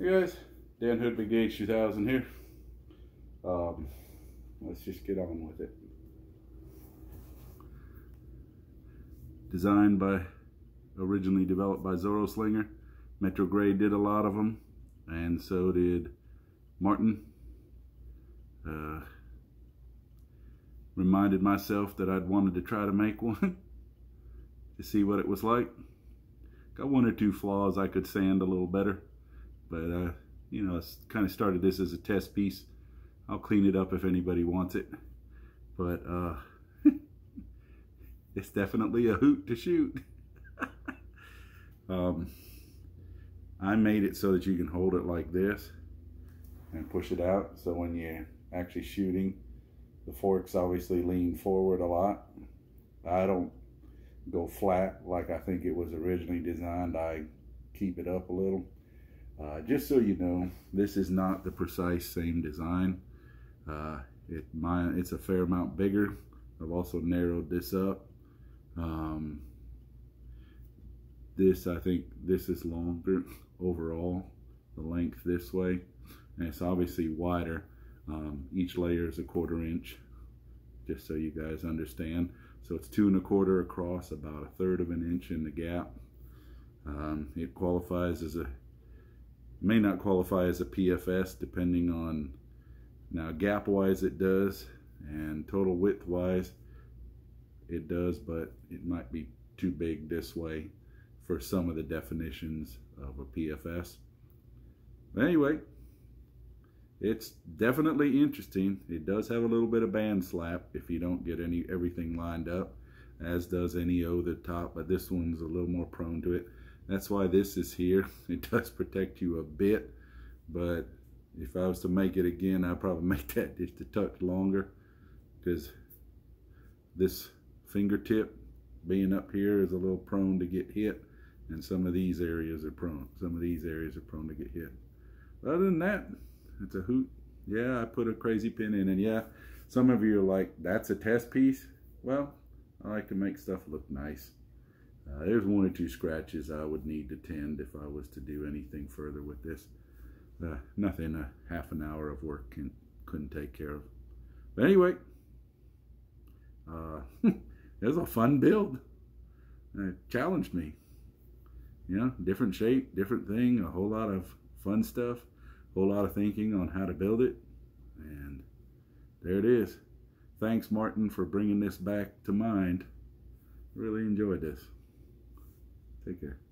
Hey guys, Dan Hood Big Gauge 2000 here. Um, let's just get on with it. Designed by, originally developed by Zorro Slinger. Metro Gray did a lot of them, and so did Martin. Uh, reminded myself that I'd wanted to try to make one to see what it was like. Got one or two flaws I could sand a little better. But, uh, you know, I kind of started this as a test piece. I'll clean it up if anybody wants it. But uh, it's definitely a hoot to shoot. um, I made it so that you can hold it like this and push it out. So when you're actually shooting, the forks obviously lean forward a lot. I don't go flat like I think it was originally designed. I keep it up a little. Uh, just so you know, this is not the precise same design. Uh, it it's a fair amount bigger. I've also narrowed this up. Um, this I think this is longer overall, the length this way, and it's obviously wider. Um, each layer is a quarter inch, just so you guys understand. So it's two and a quarter across, about a third of an inch in the gap. Um, it qualifies as a may not qualify as a PFS depending on now gap wise it does and total width wise it does but it might be too big this way for some of the definitions of a PFS but anyway it's definitely interesting. It does have a little bit of band slap if you don't get any everything lined up as does any O the top but this one's a little more prone to it that's why this is here. It does protect you a bit, but if I was to make it again, I'd probably make that just a touch longer because this fingertip being up here is a little prone to get hit and some of these areas are prone. Some of these areas are prone to get hit. But other than that, it's a hoot. Yeah, I put a crazy pin in and yeah, some of you are like, that's a test piece. Well, I like to make stuff look nice. Uh, there's one or two scratches I would need to tend if I was to do anything further with this. Uh, nothing a half an hour of work can, couldn't take care of. But anyway, uh, it was a fun build. It challenged me. You know, different shape, different thing, a whole lot of fun stuff, a whole lot of thinking on how to build it. And there it is. Thanks, Martin, for bringing this back to mind. Really enjoyed this. Take care.